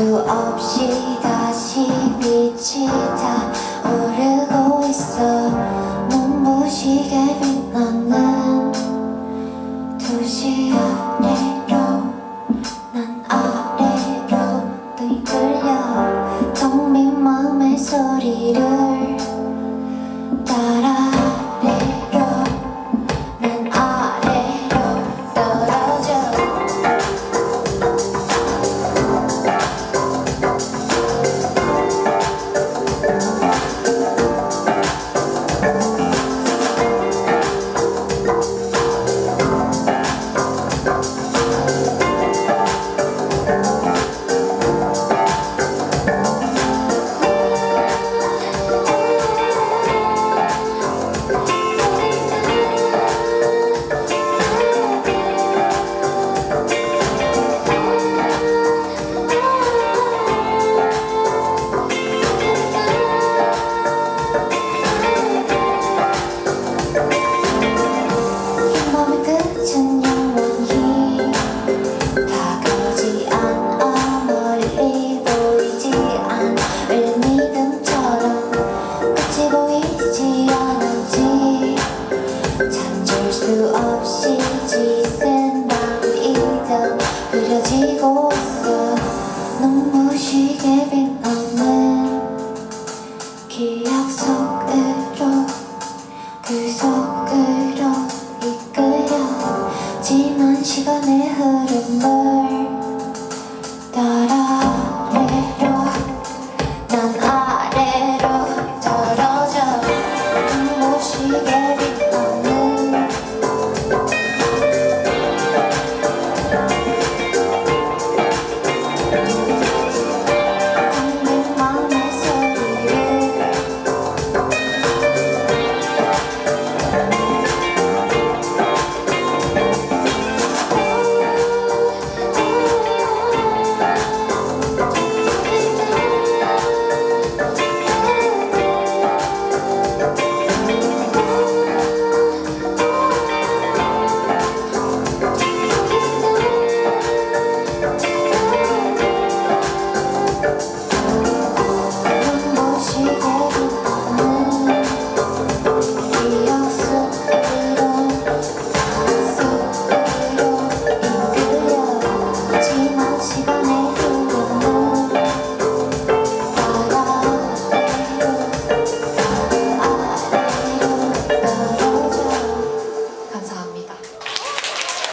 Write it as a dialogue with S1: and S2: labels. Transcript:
S1: 수 없이 다시 빛이 다 오르고 있어. 속으로 이끌려. 지만 시간의 흐름